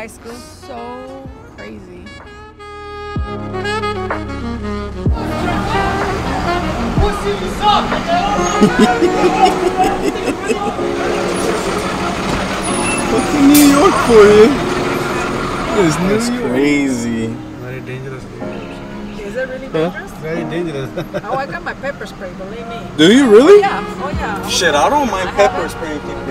high school. so crazy. Fucking New York for you. It's New York. crazy. Very dangerous. Is it really dangerous? Very dangerous. oh, I got my pepper spray. Believe me. Do you really? Yeah. Oh yeah. Shit, I don't mind pepper spraying people.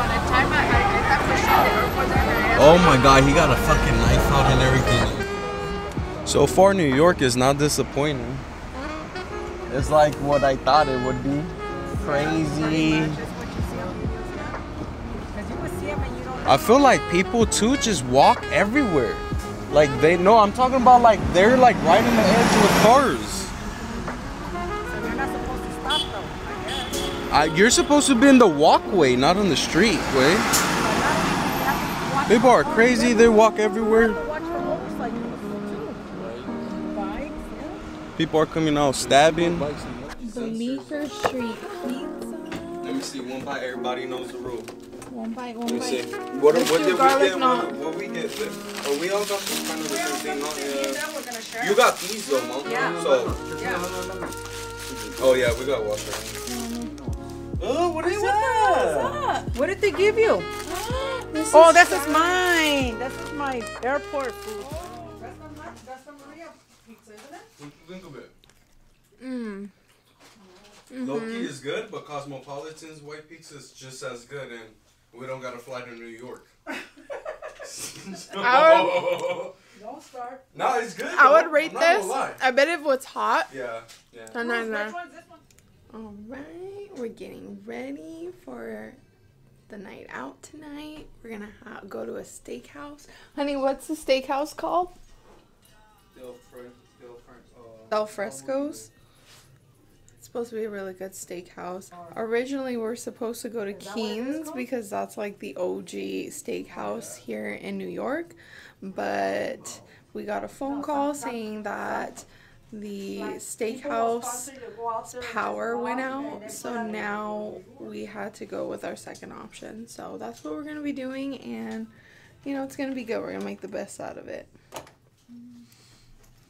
By the time I, I, I have to shut it over there. Oh my god, he got a fucking knife out and everything. So far, New York is not disappointing. It's like what I thought it would be. Crazy. I feel like people too just walk everywhere. Like they know, I'm talking about like they're like right in the edge with cars. I, you're supposed to be in the walkway, not on the street, way. People are crazy. They walk everywhere. People are coming out stabbing. Bleecker Street Pizza. Let me see. One bite. Everybody knows the rule. One bite, one Let me bite. see. What, Let's what did we get? What, what we get? Oh, we all got some kind of the same thing. huh? Yeah. You got these though, mom. Yeah. So. Yeah. Oh yeah, we got wash Oh, what is that? What did they give you? This Oh, is this is mine. This is my airport food. that's Think of it. Mm. Loki is good, but Cosmopolitan's white pizza is just as good, and we don't gotta fly to New York. I Don't start. no, it's good. I though. would rate I'm this. I bet if it was hot. Yeah, yeah. No, no, Which no. one's this one? All right, we're getting ready for the night out tonight. We're gonna ha- go to a steakhouse. Honey, what's the steakhouse called? Del Fre- Del Fre- uh, Del Fresco's. It's supposed to be a really good steakhouse. Originally, we are supposed to go to Keen's because that's like the OG steakhouse here in New York, but we got a phone call saying that the steakhouse power went out, so now we had to go with our second option. So that's what we're gonna be doing, and you know it's gonna be good. We're gonna make the best out of it.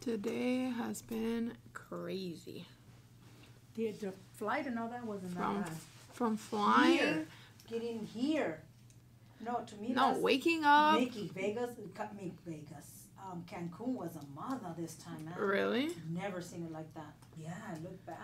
Today has been crazy. The, the flight and all that wasn't that From bad. from flying, Here. Getting here. No, to me, no waking up. making Vegas, me Vegas. Um, Cancun was a mother this time, man. Really? Never seen it like that. Yeah, it looked bad.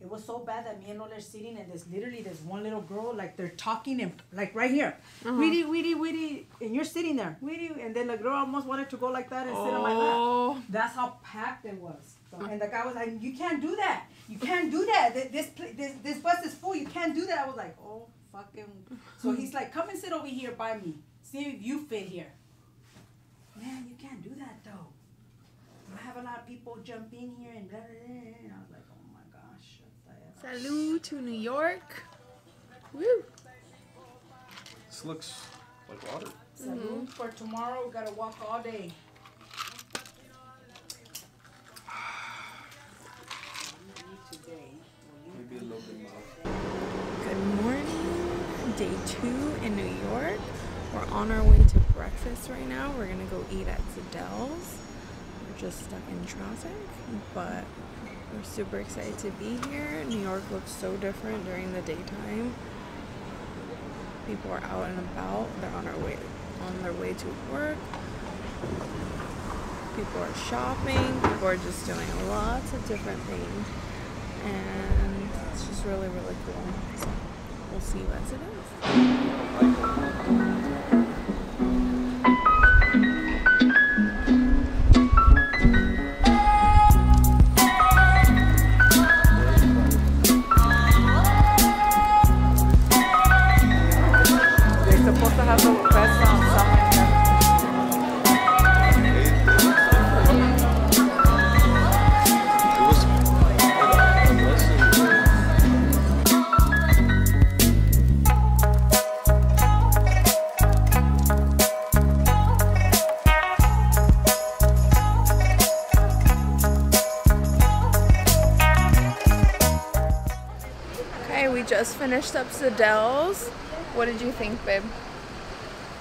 It was so bad that me and Lola are sitting and there's literally there's one little girl like they're talking and like right here, Uh-huh. weedy weedy weedy, and you're sitting there, weedy, and then the girl almost wanted to go like that and sit on my lap. Oh, That's how packed it was. So, and the guy was like, "You can't do that. You can't do that. This this this bus is full. You can't do that." I was like, "Oh fucking." So he's like, "Come and sit over here by me. See if you fit here." Man, you can't do that though. You have a lot of people jump in here and blah blah blah. And I was like, "Oh my gosh." shut the hell up." salute to New York. Woo. This looks like water. Salute mm-hmm. for tomorrow. We gotta walk all day. Today. Maybe a little bit more. Good morning. Day two in New York. We're on our way to breakfast right now. We're gonna go eat at Sadelle's. Just stuck in traffic, but we're super excited to be here. New York looks so different during the daytime. People are out and about. They're on our way on their way to work. People are shopping. People are just doing lots of different things, and it's just really really cool. So we'll see you as it is. Just finished up Sadelle's. What did you think, babe?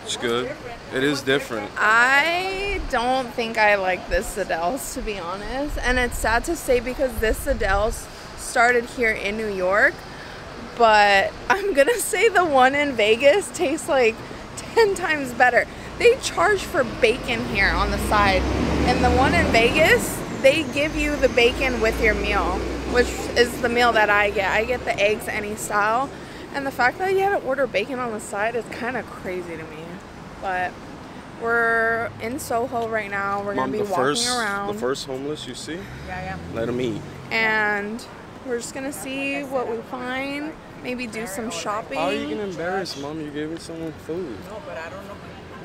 It's good. It is different. I don't think I like this Sadelle's to be honest. And it's sad to say because this Sadelle's started here in New York. But I'm gonna say the one in Vegas tastes like 10 times better. They charge for bacon here on the side. And the one in Vegas, they give you the bacon with your meal, which is the meal that I get. I get the eggs any style. And the fact that you had to order bacon on the side is kind of crazy to me. But we're in Soho right now. We're gonna be walking first, around, the first homeless you see, Yeah, yeah. let him eat. and we're just gonna see what we find. Maybe do some shopping. How are you gonna embarrass mom? You're giving someone food. No, but I don't know.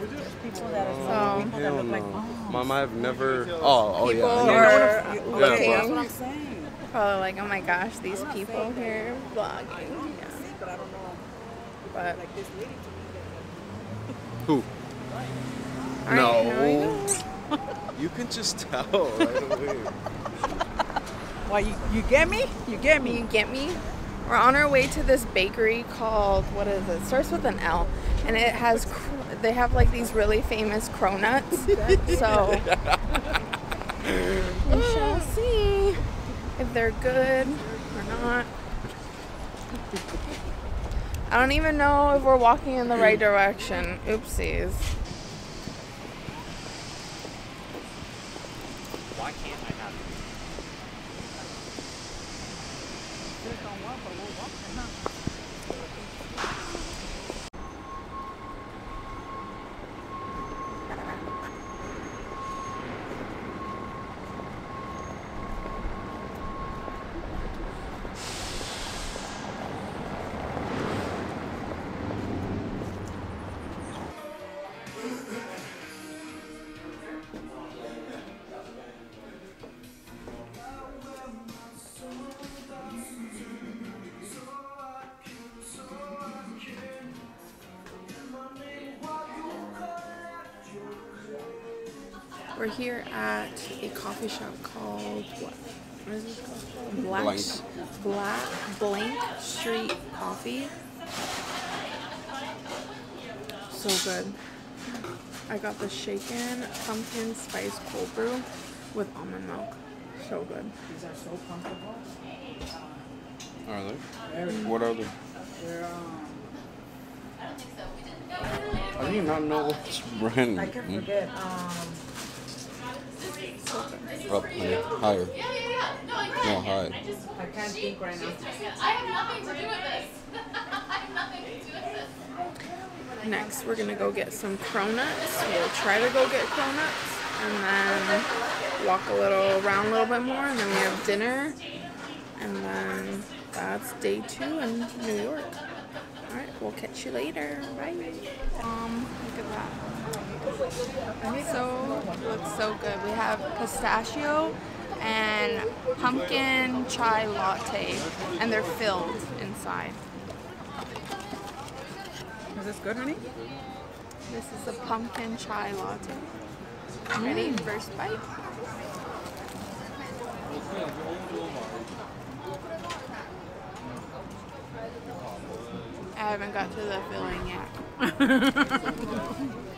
There's people that are So- people that Hell look like no. oh. Mom, I've never. Oh, oh People yeah. I are. Yeah, looking. That's what I'm saying. Probably like, oh my gosh, these people here vlogging. Yeah. But I don't know. But Like this lady Who? all right, No. now know. You can just tell right away. Why you, you get me? You get me. You get me? We're on our way to this bakery called what is it? Starts with an L, and it has cr- they have like these really famous cronuts. so we shall see if they're good or not. I don't even know if we're walking in the right direction. Oopsies. We're here at a coffee shop called what? What is this called? Black Blank. Black Blank Street Coffee. So good. I got the shaken pumpkin spice cold brew with almond milk. So good. These are so comfortable. Are they? What are they? They're, um, How do you not know which brand? I can forget. Um, Up, honey. Higher. No, higher. I can't think right now. I have nothing to do with this. I have nothing to do with this. Next, we're gonna go get some cronuts. We'll try to go get cronuts and then walk a little around a little bit more, and then we have dinner, and then that's day two in New York. All right, we'll catch you later. Bye. Um, look at that. So looks so good. We have pistachio and pumpkin chai latte, and they're filled inside. Is this good, honey? This is a pumpkin chai latte. Mm. Ready? First bite. I haven't got to the filling yet.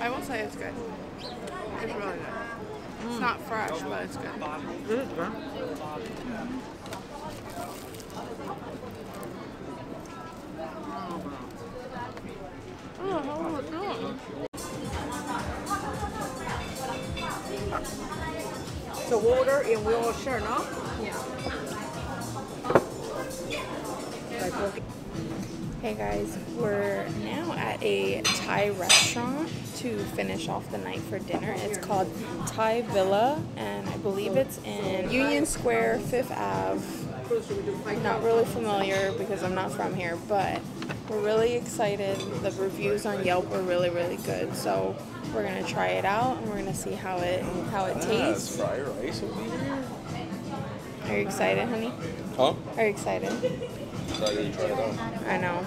I will say it's good. It's really good. It's not fresh, but it's good. This is good. Oh, how was it? So we order and we all share, no? Yeah. Hey guys, we're now at a Thai restaurant to finish off the night for dinner. It's called Thai Villa, and I believe it's in Union Square, Fifth Ave. Not really familiar because I'm not from here, but we're really excited. The reviews on Yelp are really, really good, so we're gonna try it out and we're gonna see how it how it ah, tastes. fried rice over here. Are you excited, honey? Huh? Are you excited? Excited to try it out. I know.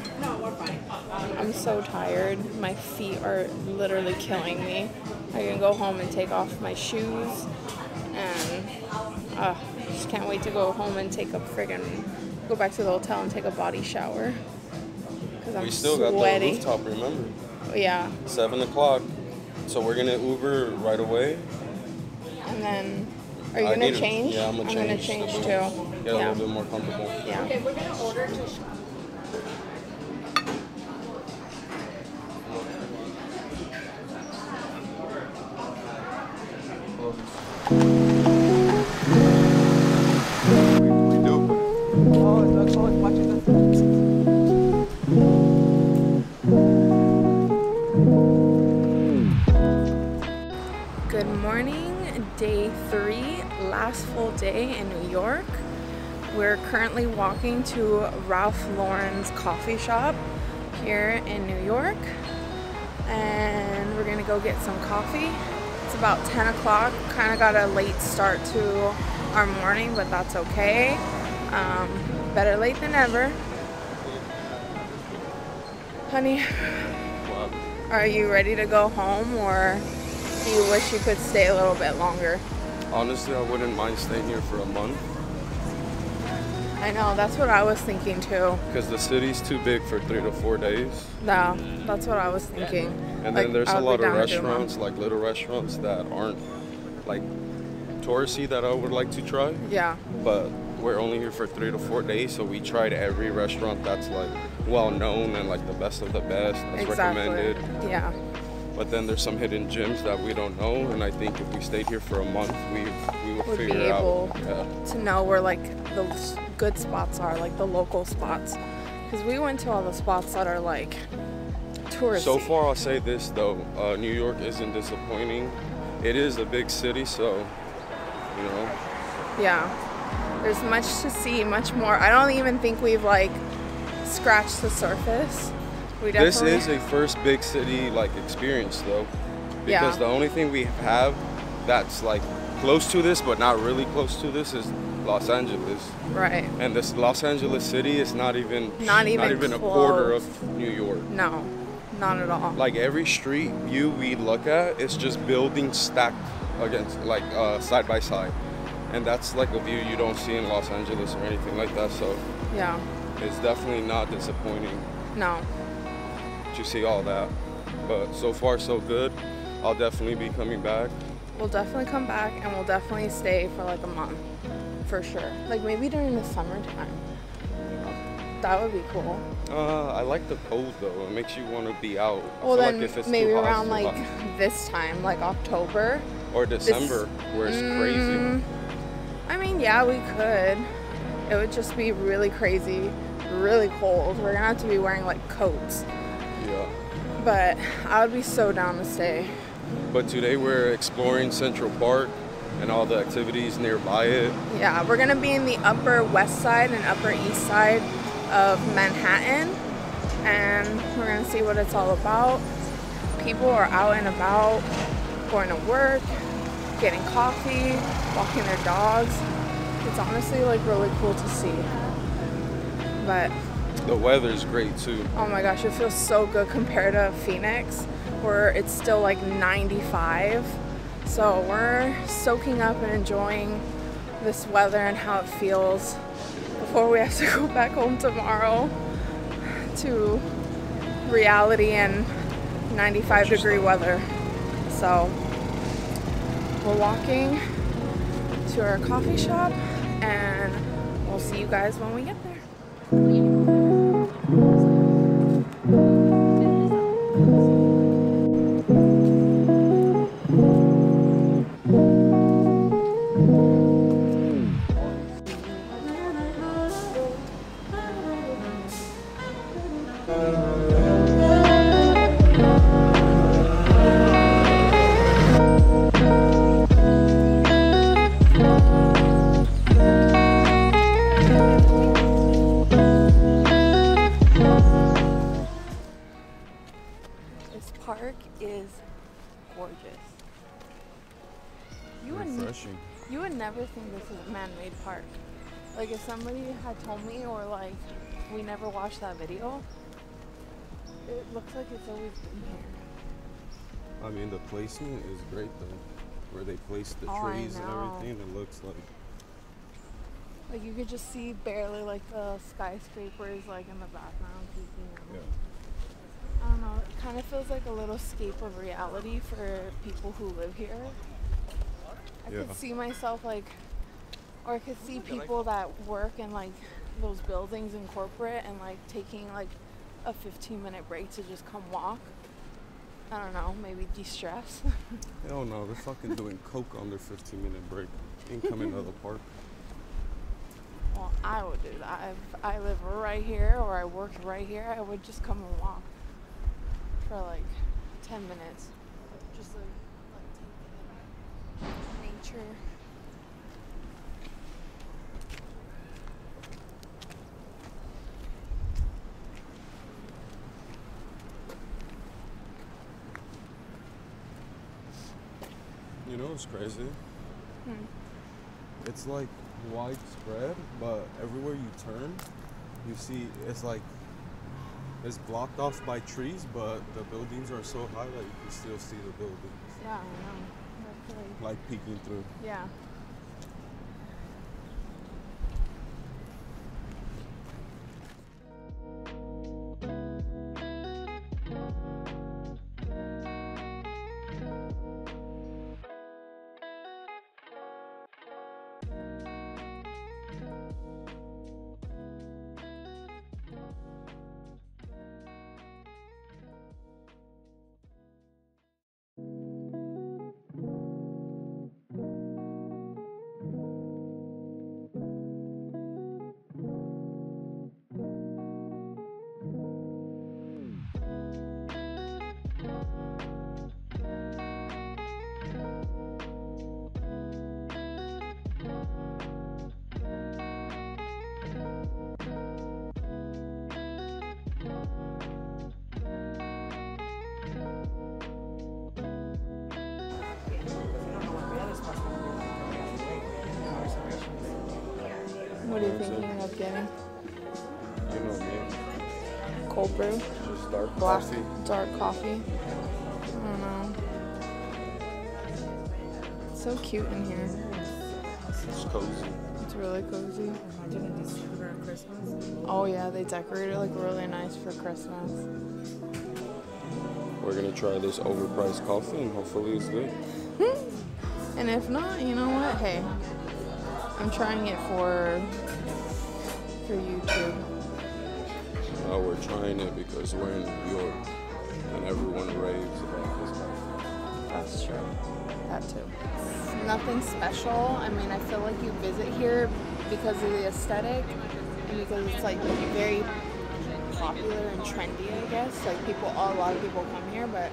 I'm so tired. My feet are literally killing me. I can go home and take off my shoes, and uh, just can't wait to go home and take a friggin' go back to the hotel and take a body shower. Cause I'm We still got the sweaty. rooftop, remember? Yeah, Seven o'clock. So we're gonna Uber right away. and then are you I gonna change? Yeah, I'm gonna change. gonna change too. Get a yeah. little bit more comfortable. Yeah. Okay, we're gonna order to Good morning, day three, last full day in New York. We're currently walking to Ralph Lauren's coffee shop here in New York, and we're gonna go get some coffee. It's about 10 o'clock, kind of got a late start to our morning, but that's okay. Um, better late than never. Honey, are you ready to go home or do you wish you could stay a little bit longer? Honestly, I wouldn't mind staying here for a month I know, that's what I was thinking too. because the city's too big for three to four days. No, that's what I was thinking. And Like, then there's a lot of down to do a month. restaurants, like little restaurants that aren't like touristy that I would like to try. Yeah, But we're only here for three to four days, so we tried every restaurant that's like well known and like the best of the best that's exactly. recommended. Yeah, But then there's some hidden gems that we don't know, and I think if we stayed here for a month, we Would be able- Yeah. to know where like the good spots are, like the local spots. Because we went to all the spots that are like touristy. So far, I'll say this though: uh, New York isn't disappointing. It is a big city, so you know. Yeah, there's much to see, much more. I don't even think we've like scratched the surface. We definitely This is a first big city like experience though, Yeah. because the only thing we have that's like close to this, but not really close to this, is Los Angeles. right. And this Los Angeles city is not even Not even a quarter of New York. No, not at all. Like every street view we look at, it's just buildings stacked against like uh, side by side, and that's like a view you don't see in Los Angeles or anything like that. So yeah, it's definitely not disappointing no. to see all that. But so far so good. I'll definitely be coming back. We'll definitely come back and we'll definitely stay for like a month, for sure. Like maybe during the summertime. That would be cool. Uh, I like the cold though. It makes you want to be out. I Well, then like maybe hot, around it's like hot. this time, like October. or December where it's Mm, crazy. I mean, yeah, we could. It would just be really crazy, really cold. We're gonna have to be wearing like coats. Yeah. But I would be so down to stay. But today we're exploring Central Park and all the activities nearby it. Yeah, we're gonna be in the upper west side and upper east side of Manhattan, and we're gonna see what it's all about. People are out and about, going to work, getting coffee, walking their dogs. It's honestly like really cool to see. But The weather's great too. oh my gosh, it feels so good compared to Phoenix, where it's still like 95. So we're soaking up and enjoying this weather and how it feels before we have to go back home tomorrow to reality and 95 degree weather. So we're walking to our coffee shop and we'll see you guys when we get there. Watched that video. It looks like it's always been here. I mean, the placement is great though. Where they place the Oh, trees and everything, it looks like. Like you could just see barely like the skyscrapers like in the background peeking out. Yeah. I don't know. It kind of feels like a little escape of reality for people who live here. I Yeah. could see myself like, or I could see people that work in like those buildings in corporate and like taking like a 15 minute break to just come walk. I don't know, maybe de stress. Hell no, they're fucking doing coke on their 15 minute break. Ain't coming to the park. well, I would do that. If I live right here or I work right here, I would just come and walk for like 10 minutes. Just like, like nature. You know it's crazy? Hmm. It's like widespread, but everywhere you turn, you see it's like it's blocked off by trees, but the buildings are so high that you can still see the buildings, Yeah, I know. That's really, like peeking through. yeah. What are you thinking of getting? You know. Cold brew? Just dark Black, coffee. dark coffee. I don't know. It's so cute in here. It's cozy. It's really cozy. Imagine in December and Christmas. Oh yeah, they decorate it like really nice for Christmas. We're gonna try this overpriced coffee and hopefully it's good. And if not, you know what? Hey, I'm trying it for for YouTube. Now we're trying it because we're in New York and everyone raves about this coffee. That's true. That too. Nothing special. I mean, I feel like you visit here because of the aesthetic and because it's like very popular and trendy. I guess like people, a lot of people come here, but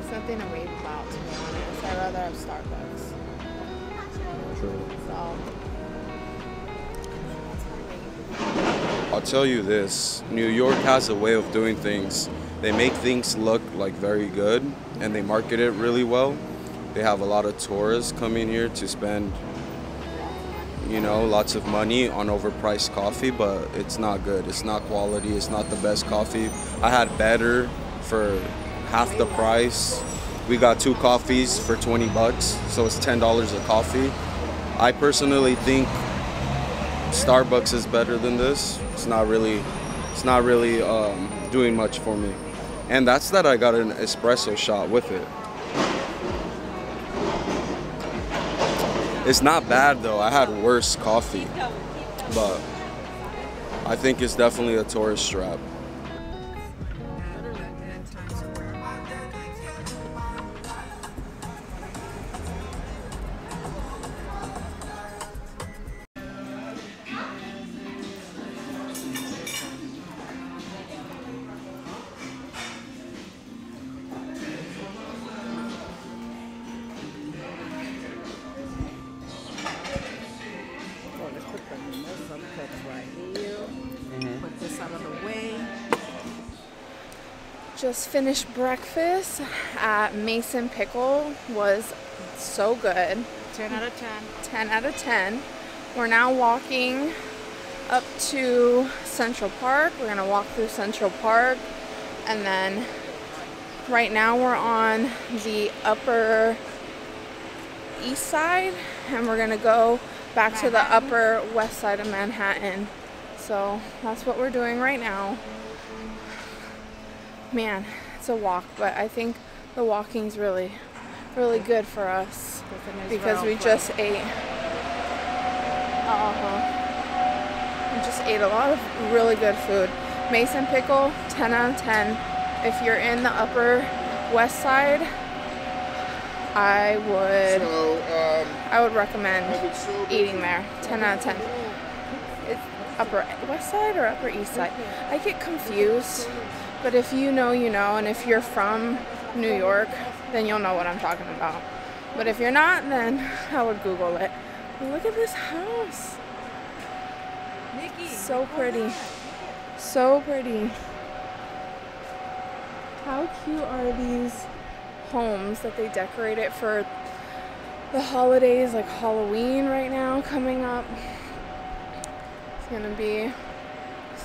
it's nothing to rave about. To be honest, I'd rather have Starbucks. So. I'll tell you this New York has a way of doing things. They make things look like very good and they market it really well. They have a lot of tourists coming here to spend, you know, lots of money on overpriced coffee, but it's not good. It's not quality. It's not the best coffee. I had better for half the price. We got two coffees for 20 bucks, so it's $10 a coffee. I personally think Starbucks is better than this. It's not really, it's not really um, doing much for me. And that's that I got an espresso shot with it. It's not bad though. I had worse coffee, but I think it's definitely a tourist trap. Just finished breakfast at Maison Pickle. Was so good. 10 out of 10. 10 out of 10. We're now walking up to Central Park. We're gonna walk through Central Park and then right now we're on the upper east side and we're gonna go back to the upper west side of Manhattan. So that's what we're doing right now. Man, it's a walk, but I think the walking's really, really good for us because we just ate. Uh-huh. We just ate a lot of really good food. Maison Pickle, 10 out of 10. If you're in the upper west side, I would So, um, I would recommend I would eating there. 10 out of 10. It's upper west side or upper east side? I get confused. But if you know, you know, and if you're from New York, then you'll know what I'm talking about. But if you're not, then I would Google it. Look at this house. Nikki. So pretty. So pretty. How cute are these homes that they decorate it for the holidays like Halloween right now coming up. It's gonna be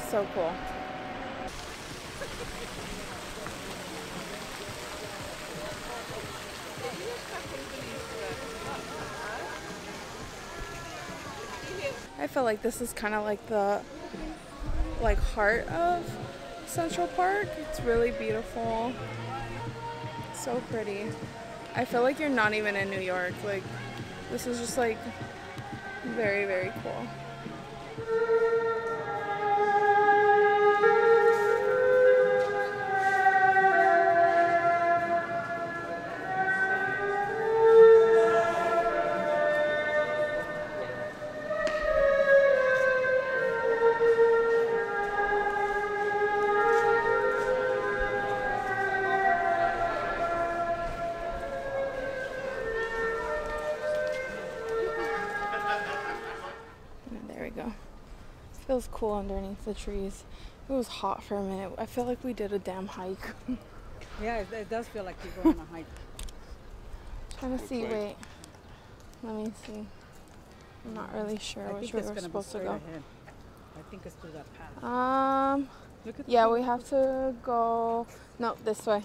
so cool. I feel like this is kind of like the like heart of Central Park. It's really beautiful. So pretty. I feel like you're not even in New York. Like, this is just like very, very cool. Feels cool underneath the trees. It was hot for a minute. I feel like we did a damn hike. Yeah, it, it does feel like you're going on a hike. Trying to see. Okay. Wait. Let me see. I'm not really sure I which think way it's we're supposed to go. ahead. I think it's through that path. Um. Look at Yeah, people. we have to go. No, this way.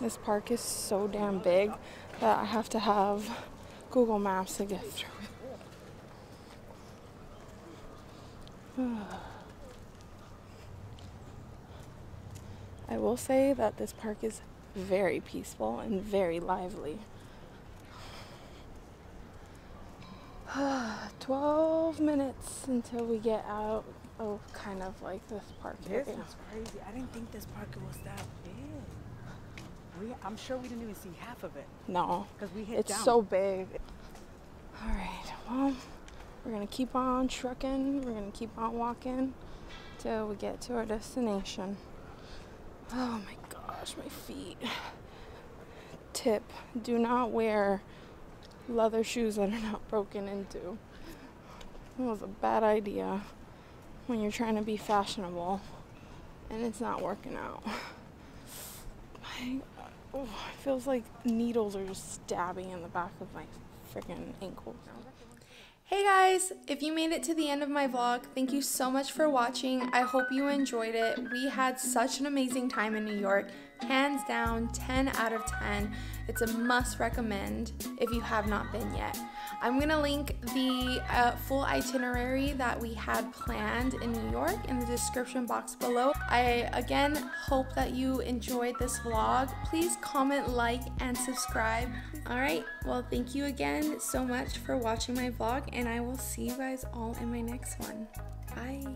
This park is so damn big that I have to have Google Maps to get through it. I will say that this park is very peaceful and very lively. 12 minutes until we get out of kind of like this park This area. was crazy. I didn't think this park was that big. We, I'm sure we didn't even see half of it No, because we hit it's down. so big. All right, well, we're gonna keep on trucking. We're gonna keep on walking till we get to our destination. Oh my gosh, my feet. Tip: Do not wear leather shoes that are not broken into. It was a bad idea when you're trying to be fashionable and it's not working out. My, oh, it feels like needles are just stabbing in the back of my freaking ankles. Hey guys, if you made it to the end of my vlog, thank you so much for watching. I hope you enjoyed it. We had such an amazing time in New York. Hands down, 10 out of 10. It's a must recommend if you have not been yet. I'm gonna link the uh, full itinerary that we had planned in New York in the description box below. I again hope that you enjoyed this vlog. Please comment, like, and subscribe. All right, well, thank you again so much for watching my vlog, and I will see you guys all in my next one. Bye.